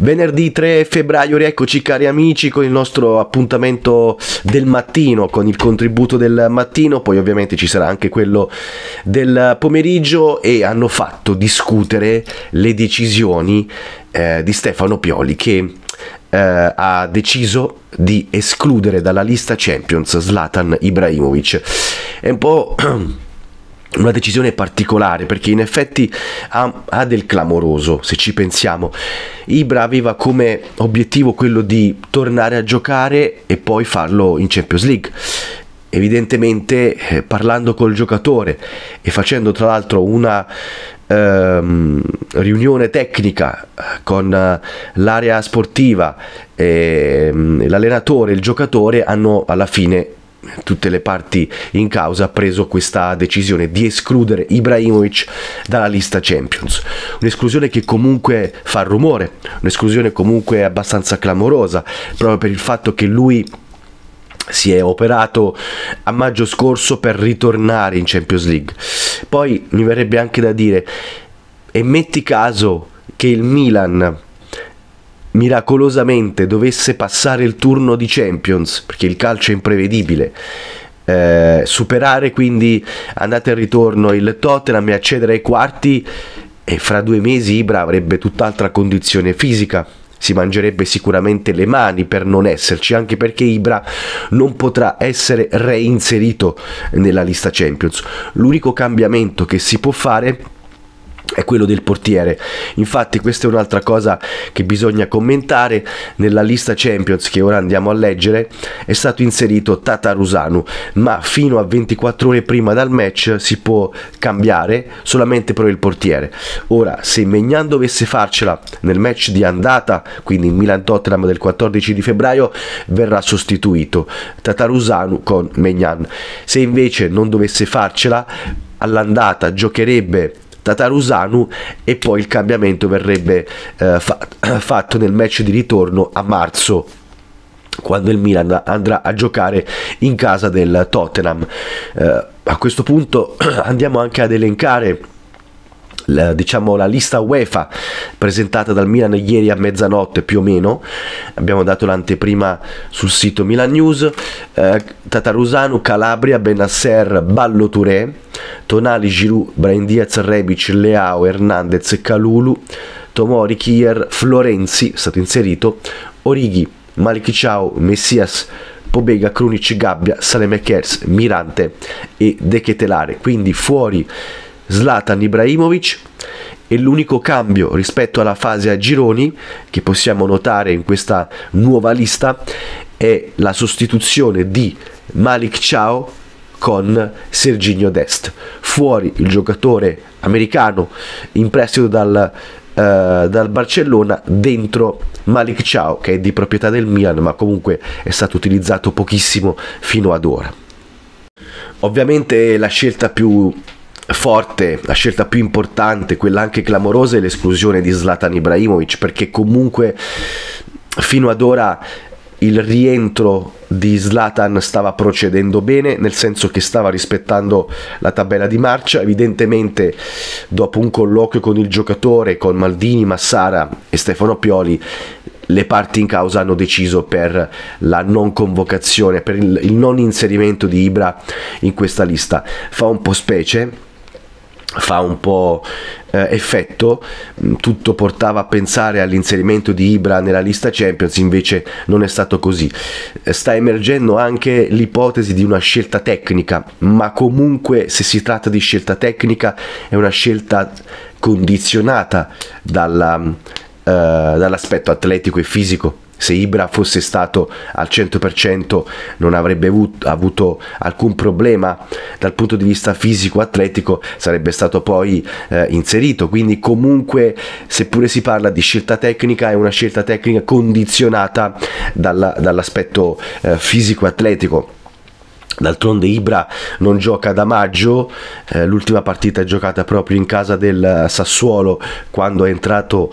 Venerdì 3 febbraio, rieccoci cari amici con il nostro appuntamento del mattino, con il contributo del mattino, poi ovviamente ci sarà anche quello del pomeriggio e hanno fatto discutere le decisioni eh, di Stefano Pioli che eh, ha deciso di escludere dalla lista Champions Zlatan Ibrahimovic. È un po' una decisione particolare perché in effetti ha, ha, del clamoroso se ci pensiamo. Ibra aveva come obiettivo quello di tornare a giocare e poi farlo in Champions League. Evidentemente eh, parlando col giocatore e facendo tra l'altro una ehm, riunione tecnica eh, con eh, l'area sportiva ehm, l'allenatore e il giocatore hanno alla fine tutte le parti in causa ha preso questa decisione di escludere Ibrahimovic dalla lista Champions. Un'esclusione che comunque fa rumore, un'esclusione comunque abbastanza clamorosa, proprio per il fatto che lui si è operato a maggio scorso per ritornare in Champions League. Poi mi verrebbe anche da dire, e metti caso che il Milan miracolosamente dovesse passare il turno di Champions, perché il calcio è imprevedibile, eh, superare quindi andate e ritorno il Tottenham e accedere ai quarti e fra due mesi Ibra avrebbe tutt'altra condizione fisica si mangerebbe sicuramente le mani per non esserci, anche perché Ibra non potrà essere reinserito nella lista Champions. L'unico cambiamento che si può fare è quello del portiere. Infatti questa è un'altra cosa che bisogna commentare. Nella lista Champions che ora andiamo a leggere è stato inserito Tatarusanu, ma fino a 24 ore prima dal match si può cambiare solamente per il portiere. Ora, se Megnan dovesse farcela nel match di andata, quindi in Milan-Tottenham del 14 di febbraio, verrà sostituito Tatarusanu con Megnan. Se invece non dovesse farcela, all'andata giocherebbe Tatarusanu e poi il cambiamento verrebbe eh, fa- fatto nel match di ritorno a marzo quando il Milan andrà a giocare in casa del Tottenham. Eh, a questo punto andiamo anche ad elencare la, diciamo, la lista UEFA presentata dal Milan ieri a mezzanotte più o meno. Abbiamo dato l'anteprima sul sito Milan News. Eh, Tatarusano, Calabria, Benasser, Ballo Touré, Tonali, Giroud, Brian Diaz, Rebic, Leao, Hernandez, Calulu, Tomori, Kier, Florenzi, stato inserito, Orighi, Malik Ciao, Messias, Pobega, Krunic, Gabbia, Salemekers, Mirante e De Ketelare. Quindi fuori Zlatan Ibrahimovic e l'unico cambio rispetto alla fase a gironi che possiamo notare in questa nuova lista è la sostituzione di Malik Ciao con Serginio Dest. Fuori il giocatore americano in prestito dal, uh, dal Barcellona, dentro Malik Ciao che è di proprietà del Milan ma comunque è stato utilizzato pochissimo fino ad ora. Ovviamente la scelta più forte, la scelta più importante, quella anche clamorosa è l'esclusione di Zlatan Ibrahimovic perché comunque fino ad ora il rientro di Zlatan stava procedendo bene, nel senso che stava rispettando la tabella di marcia. Evidentemente, dopo un colloquio con il giocatore, con Maldini, Massara e Stefano Pioli, le parti in causa hanno deciso per la non convocazione, per il, non inserimento di Ibra in questa lista. Fa un po' specie fa un po' eh, effetto, mm, tutto portava a pensare all'inserimento di Ibra nella lista Champions, invece non è stato così. Eh, sta emergendo anche l'ipotesi di una scelta tecnica, ma comunque se si tratta di scelta tecnica è una scelta condizionata dalla, eh, dall'aspetto atletico e fisico se Ibra fosse stato al 100% non avrebbe avuto alcun problema dal punto di vista fisico-atletico, sarebbe stato poi eh, inserito. Quindi comunque, seppure si parla di scelta tecnica, è una scelta tecnica condizionata dalla, dall'aspetto eh, fisico-atletico. D'altronde Ibra non gioca da maggio, eh, l'ultima partita è giocata proprio in casa del Sassuolo quando è entrato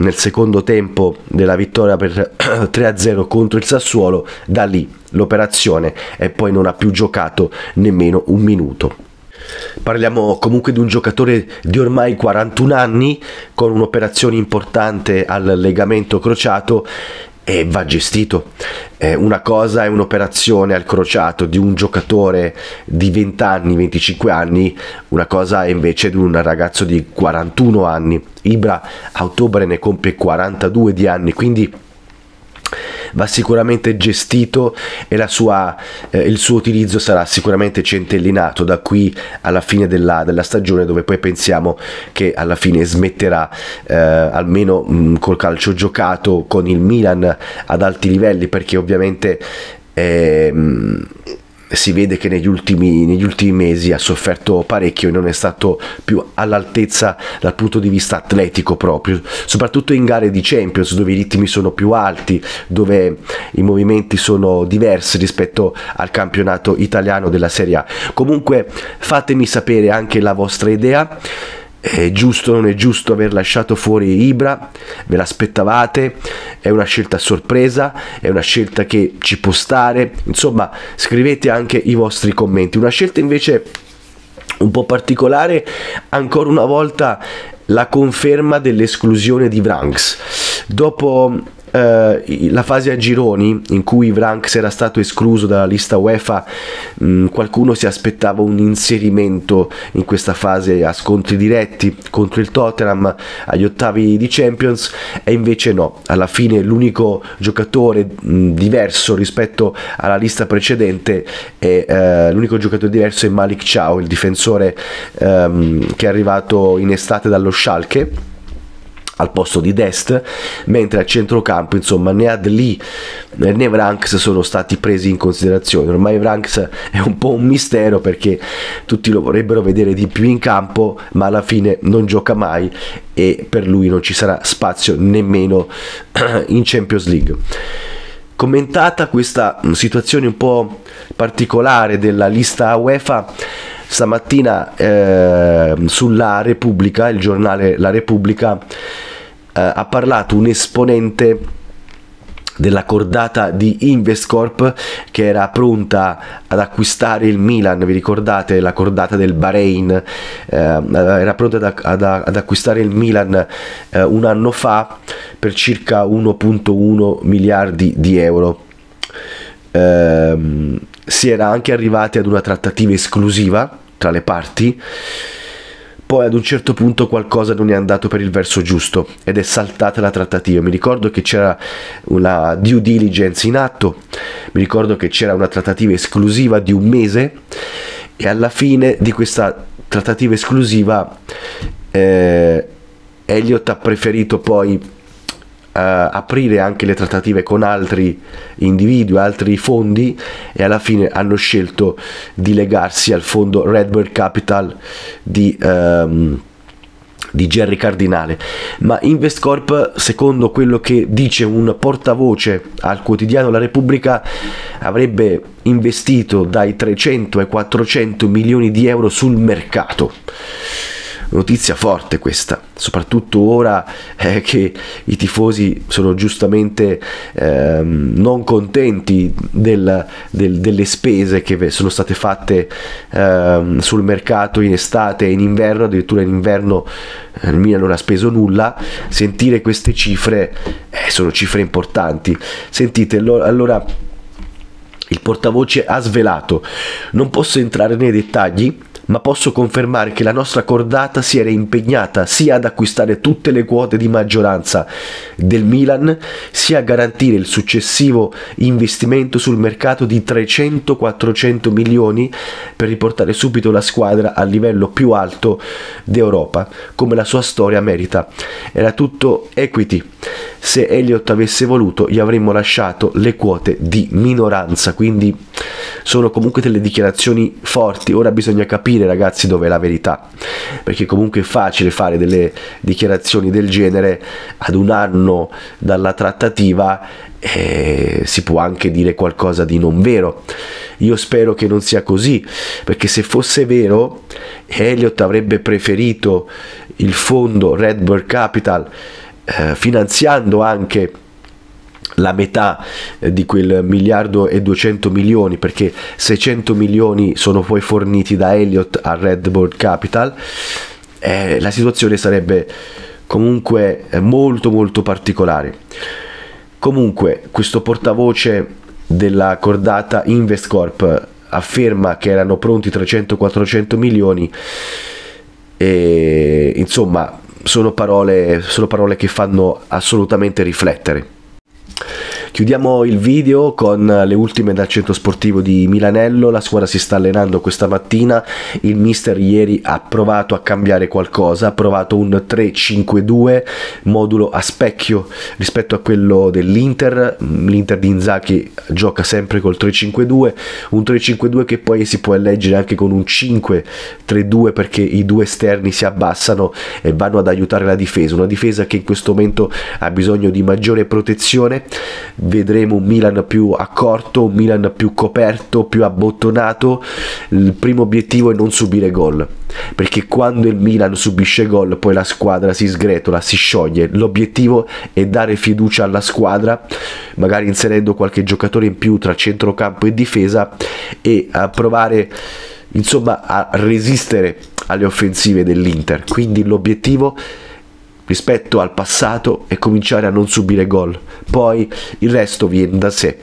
nel secondo tempo della vittoria per 3-0 contro il Sassuolo, da lì l'operazione e poi non ha più giocato nemmeno un minuto. Parliamo comunque di un giocatore di ormai 41 anni con un'operazione importante al legamento crociato e va gestito. Una cosa è un'operazione al crociato di un giocatore di 20 anni, 25 anni, una cosa è invece di un ragazzo di 41 anni. Ibra a ottobre ne compie 42 di anni, quindi va sicuramente gestito e sua, eh, il suo utilizzo sarà sicuramente centellinato da qui alla fine della, della, stagione dove poi pensiamo che alla fine smetterà eh, almeno mh, mm, col calcio giocato con il Milan ad alti livelli perché ovviamente eh, si vede che negli ultimi, negli ultimi, mesi ha sofferto parecchio e non è stato più all'altezza dal punto di vista atletico proprio, soprattutto in gare di Champions dove i ritmi sono più alti, dove i movimenti sono diversi rispetto al campionato italiano della Serie A. Comunque fatemi sapere anche la vostra idea è giusto o non è giusto aver lasciato fuori Ibra? Ve l'aspettavate? È una scelta sorpresa? È una scelta che ci può stare? Insomma, scrivete anche i vostri commenti. Una scelta invece un po' particolare, ancora una volta la conferma dell'esclusione di Vranks. Dopo Uh, la fase a gironi in cui Vranks era stato escluso dalla lista UEFA, mh, mm, qualcuno si aspettava un inserimento in questa fase a scontri diretti contro il Tottenham agli ottavi di Champions e invece no, alla fine l'unico giocatore mh, mm, diverso rispetto alla lista precedente è uh, l'unico giocatore diverso è Malik Ciao, il difensore um, che è arrivato in estate dallo Schalke al posto di Dest, mentre a centrocampo insomma né Adli né Vranks sono stati presi in considerazione. Ormai Vranks è un po' un mistero perché tutti lo vorrebbero vedere di più in campo, ma alla fine non gioca mai e per lui non ci sarà spazio nemmeno in Champions League. Commentata questa situazione un po' particolare della lista UEFA, stamattina eh, sulla Repubblica, il giornale La Repubblica, eh, ha parlato un esponente della cordata di Investcorp che era pronta ad acquistare il Milan, vi ricordate la cordata del Bahrain, eh, era pronta ad, ad, ad, acquistare il Milan eh, un anno fa per circa 1.1 miliardi di euro. Eh, si era anche arrivati ad una trattativa esclusiva tra le parti poi ad un certo punto qualcosa non è andato per il verso giusto ed è saltata la trattativa. Mi ricordo che c'era una due diligence in atto, mi ricordo che c'era una trattativa esclusiva di un mese e alla fine di questa trattativa esclusiva eh, Elliot ha preferito poi aprire anche le trattative con altri individui, altri fondi e alla fine hanno scelto di legarsi al fondo Redbird Capital di... Um, di Jerry Cardinale, ma Investcorp, secondo quello che dice un portavoce al quotidiano La Repubblica, avrebbe investito dai 300 ai 400 milioni di euro sul mercato notizia forte questa, soprattutto ora eh, che i tifosi sono giustamente eh, non contenti del, del, delle spese che sono state fatte eh, sul mercato in estate e in inverno, addirittura in inverno eh, il Milan non ha speso nulla, sentire queste cifre eh, sono cifre importanti. Sentite, allora il portavoce ha svelato, non posso entrare nei dettagli, ma posso confermare che la nostra cordata si era impegnata sia ad acquistare tutte le quote di maggioranza del Milan, sia a garantire il successivo investimento sul mercato di 300-400 milioni per riportare subito la squadra al livello più alto d'Europa, come la sua storia merita. Era tutto equity. Se Elliott avesse voluto, gli avremmo lasciato le quote di minoranza, quindi sono comunque delle dichiarazioni forti. Ora bisogna capire, ragazzi, dove è la verità, perché comunque è facile fare delle dichiarazioni del genere ad un anno dalla trattativa e si può anche dire qualcosa di non vero. Io spero che non sia così, perché se fosse vero, Elliott avrebbe preferito il fondo Redbird Capital eh, finanziando anche la metà eh, di quel miliardo e 200 milioni perché 600 milioni sono poi forniti da Elliott a Red Bull Capital eh, la situazione sarebbe comunque eh, molto molto particolare. Comunque questo portavoce della cordata Investcorp afferma che erano pronti 300-400 milioni e insomma sono parole, sono parole che fanno assolutamente riflettere Chiudiamo il video con le ultime dal centro sportivo di Milanello, la squadra si sta allenando questa mattina, il mister ieri ha provato a cambiare qualcosa, ha provato un 3-5-2 modulo a specchio rispetto a quello dell'Inter, l'Inter di Inzaghi gioca sempre col 3-5-2, un 3-5-2 che poi si può leggere anche con un 5-3-2 perché i due esterni si abbassano e vanno ad aiutare la difesa, una difesa che in questo momento ha bisogno di maggiore protezione vedremo un Milan più accorto, un Milan più coperto, più abbottonato. Il primo obiettivo è non subire gol, perché quando il Milan subisce gol poi la squadra si sgretola, si scioglie. L'obiettivo è dare fiducia alla squadra, magari inserendo qualche giocatore in più tra centrocampo e difesa e a provare insomma a resistere alle offensive dell'Inter. Quindi l'obiettivo è rispetto al passato e cominciare a non subire gol. Poi il resto viene da sé.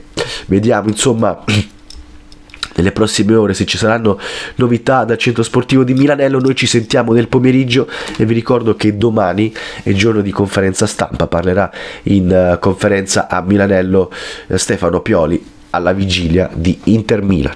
Vediamo insomma nelle prossime ore se ci saranno novità dal centro sportivo di Milanello noi ci sentiamo nel pomeriggio e vi ricordo che domani è giorno di conferenza stampa parlerà in uh, conferenza a Milanello uh, Stefano Pioli alla vigilia di Inter Milan